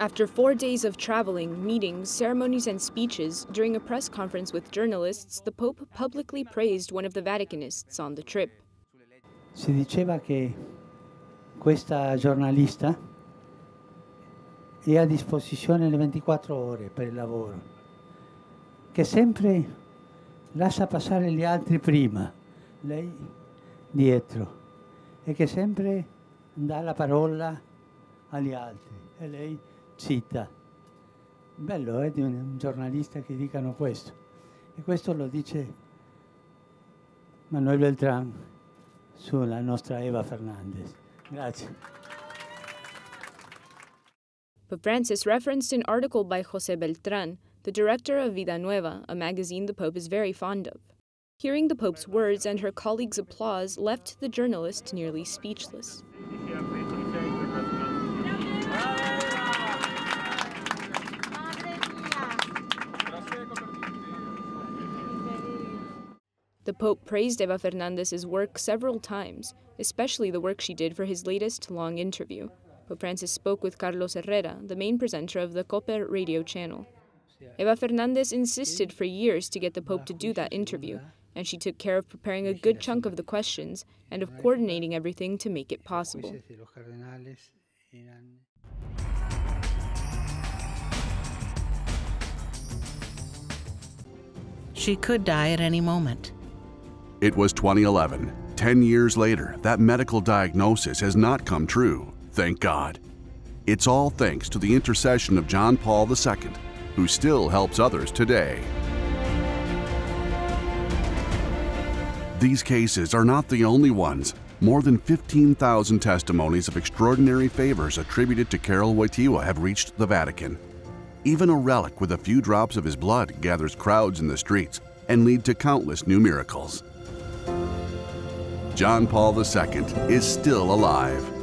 After four days of traveling, meetings, ceremonies, and speeches, during a press conference with journalists, the Pope publicly praised one of the Vaticanists on the trip. Si diceva che questa giornalista è a disposizione le 24 ore per il lavoro, che sempre lascia passare gli altri prima, lei dietro, e che sempre dà la parola agli altri e lei cita. Bello eh, di un giornalista che dicano questo. E questo lo dice Manuel Beltrán sulla nostra Eva Fernandez. Grazie. But Francis referenced an article by Jose Beltran, the director of Vida Nueva, a magazine the Pope is very fond of. Hearing the Pope's words and her colleagues' applause left the journalist nearly speechless. The Pope praised Eva Fernandez's work several times, especially the work she did for his latest long interview. Pope Francis spoke with Carlos Herrera, the main presenter of the Cope radio channel. Eva Fernandez insisted for years to get the Pope to do that interview, and she took care of preparing a good chunk of the questions and of coordinating everything to make it possible. She could die at any moment. It was 2011. Ten years later, that medical diagnosis has not come true, thank God. It's all thanks to the intercession of John Paul II, who still helps others today. These cases are not the only ones. More than 15,000 testimonies of extraordinary favors attributed to Karol Wojtyła have reached the Vatican. Even a relic with a few drops of his blood gathers crowds in the streets and lead to countless new miracles. John Paul II is still alive